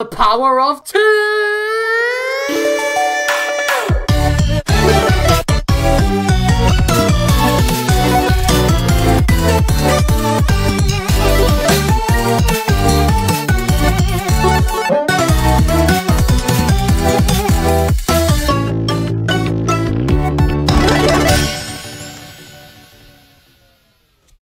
The power of two!